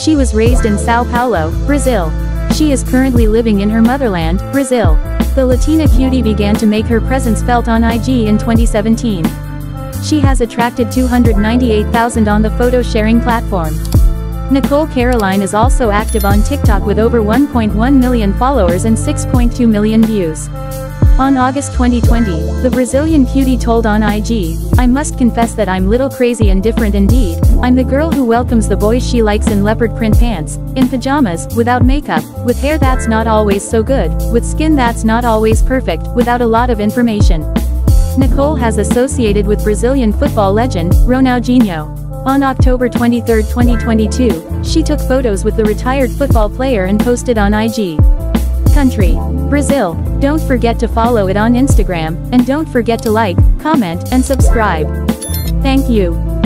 She was raised in Sao Paulo, Brazil. She is currently living in her motherland, Brazil. The Latina cutie began to make her presence felt on IG in 2017. She has attracted 298,000 on the photo sharing platform. Nicolle Caroline is also active on TikTok with over 1.1 million followers and 6.2 million views. On August 2020, the Brazilian cutie told on IG, I must confess that I'm little crazy and different indeed. I'm the girl who welcomes the boys she likes in leopard print pants, in pajamas, without makeup, with hair that's not always so good, with skin that's not always perfect, without a lot of information. Nicolle has associated with Brazilian football legend, Ronaldinho. On October 23, 2022, she took photos with the retired football player and posted on IG. Country. Brazil. Don't forget to follow it on Instagram, and don't forget to like, comment, and subscribe. Thank you.